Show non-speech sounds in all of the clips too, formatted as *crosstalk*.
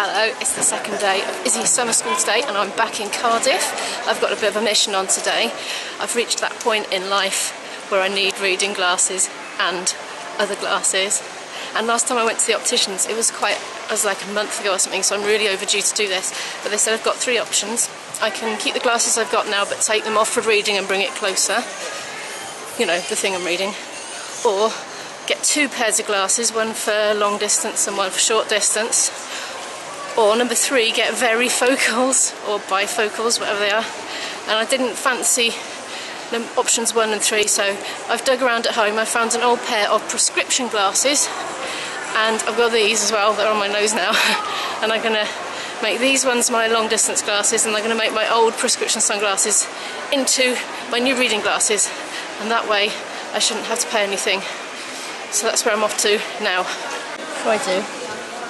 Hello, it's the second day of Izzy's summer school today and I'm back in Cardiff. I've got a bit of a mission on today. I've reached that point in life where I need reading glasses and other glasses. And last time I went to the opticians, it was quite, it was like a month ago or something, so I'm really overdue to do this. But they said I've got three options. I can keep the glasses I've got now but take them off for reading and bring it closer. You know, the thing I'm reading. Or get two pairs of glasses, one for long distance and one for short distance or number three, get varifocals or bifocals, whatever they are. And I didn't fancy options one and three, so I've dug around at home. I found an old pair of prescription glasses, and I've got these as well. They're on my nose now, *laughs* and I'm gonna make these ones my long distance glasses, and I'm gonna make my old prescription sunglasses into my new reading glasses, and that way I shouldn't have to pay anything. So that's where I'm off to now. I do?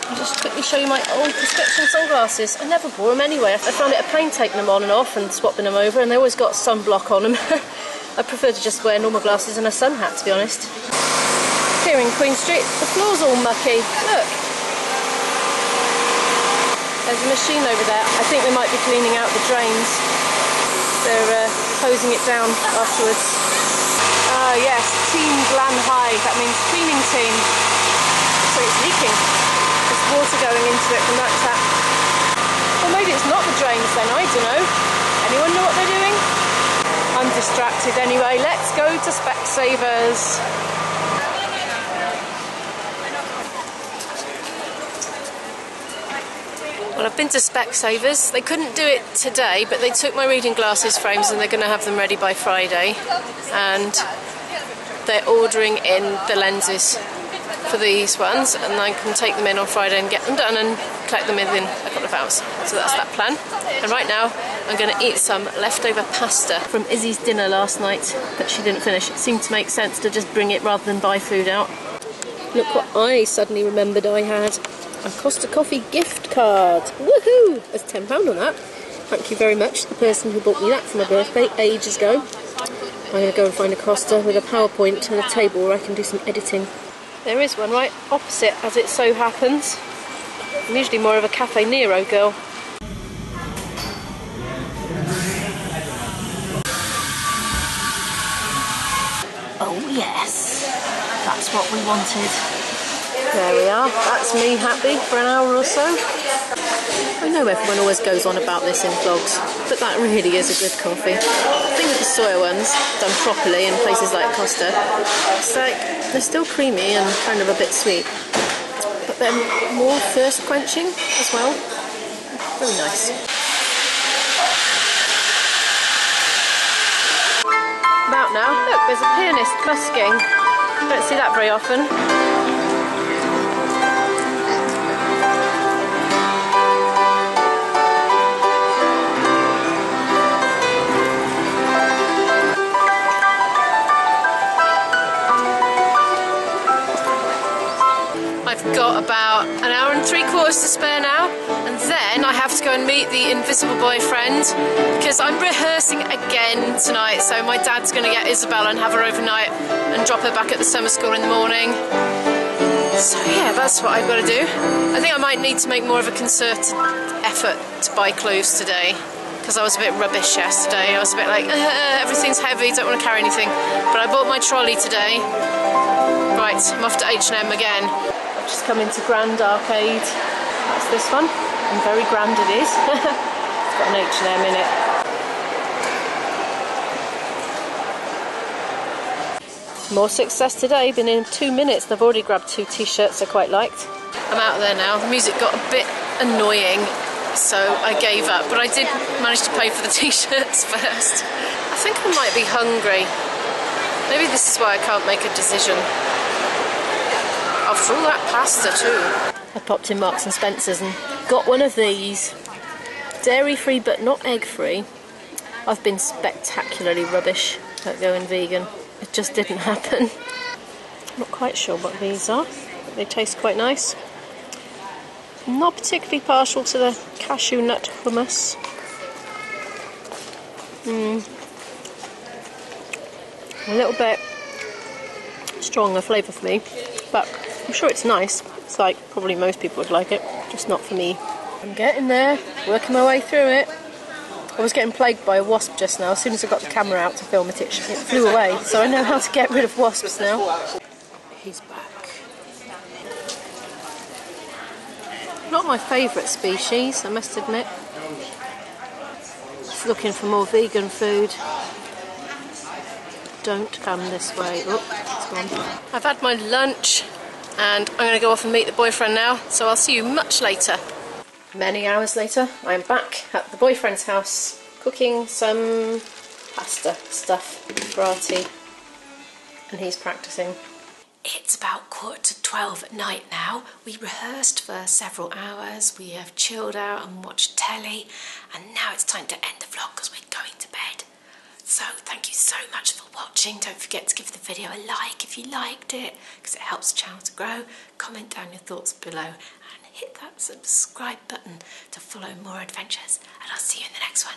I'll just quickly show you my old prescription sunglasses. I never wore them anyway. I found it a pain taking them on and off and swapping them over and they always got sunblock on them. *laughs* I prefer to just wear normal glasses and a sun hat to be honest. Here in Queen Street, the floor's all mucky. Look. There's a machine over there. I think they might be cleaning out the drains. They're uh, hosing it down afterwards. Ah yes, Team Glanhau. That means cleaning team. So it's leaking water going into it from that tap. Well, maybe it's not the drains then, I don't know. Anyone know what they're doing? I'm distracted anyway. Let's go to Specsavers. Well, I've been to Specsavers. They couldn't do it today, but they took my reading glasses frames and they're going to have them ready by Friday. And they're ordering in the lenses for these ones and I can take them in on Friday and get them done and collect them within a couple of hours. So that's that plan. And right now I'm going to eat some leftover pasta from Izzy's dinner last night that she didn't finish. It seemed to make sense to just bring it rather than buy food out. Look what I suddenly remembered I had. A Costa Coffee gift card. Woohoo! There's £10 on that. Thank you very much the person who bought me that for my birthday ages ago. I'm going to go and find a Costa with a PowerPoint and a table where I can do some editing. There is one right opposite, as it so happens. I'm usually more of a Caffè Nero girl. Oh yes, that's what we wanted. There we are, that's me happy for an hour or so. I know everyone always goes on about this in vlogs, but that really is a good coffee. The thing with the soya ones, done properly in places like Costa, it's like they're still creamy and kind of a bit sweet, but they're more thirst quenching as well. Very nice. About now, look, there's a pianist busking. Don't see that very often. Got about an hour and three quarters to spare now and then I have to go and meet the invisible boyfriend because I'm rehearsing again tonight so my dad's going to get Isabella and have her overnight and drop her back at the summer school in the morning. So yeah that's what I've got to do. I think I might need to make more of a concerted effort to buy clothes today because I was a bit rubbish yesterday. I was a bit like everything's heavy don't want to carry anything. But I bought my trolley today. Right I'm off to H&M again just come into Grand Arcade. That's this one, and very grand it is. *laughs* it's got an H&M in it. More success today, been in two minutes. and I've already grabbed two t-shirts I quite liked. I'm out there now. The music got a bit annoying, so I gave up. But I did manage to pay for the *laughs* t-shirts first. I think I might be hungry. Maybe this is why I can't make a decision. After all that pasta too. I popped in Marks and Spencer's and got one of these. Dairy free but not egg free. I've been spectacularly rubbish at going vegan. It just didn't *laughs* happen. I'm not quite sure what these are. They taste quite nice. not particularly partial to the cashew nut hummus. Mm. A little bit stronger flavour for me, but I'm sure it's nice. It's like probably most people would like it, just not for me. I'm getting there, working my way through it. I was getting plagued by a wasp just now. As soon as I got the camera out to film it, it, it flew away. So I know how to get rid of wasps now. He's back. Not my favourite species, I must admit. Just looking for more vegan food. Don't come this way. Oh, it's gone. I've had my lunch and I'm going to go off and meet the boyfriend now, so I'll see you much later. Many hours later, I am back at the boyfriend's house cooking some pasta stuff for Artie, and he's practicing. It's about quarter to 12 at night now. We rehearsed for several hours, we have chilled out and watched telly, and now it's time to end the vlog because we're going to bed. So thank you so much for watching. Don't forget to give the video a like if you liked it because it helps the channel to grow. Comment down your thoughts below and hit that subscribe button to follow more adventures and I'll see you in the next one.